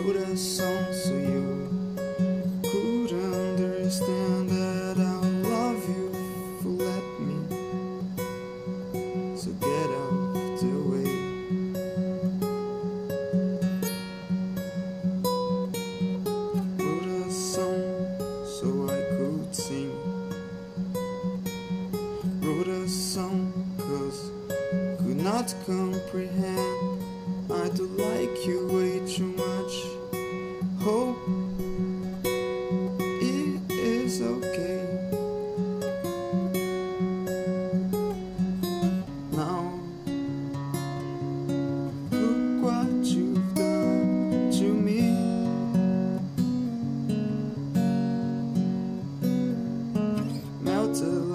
wrote a song so you could understand that I love you for let me. So get out of the way. Wrote a song so I could sing. Wrote a song cause could not comprehend. I do like you way too much. Hope it is okay. Now, look what you've done to me. Melted.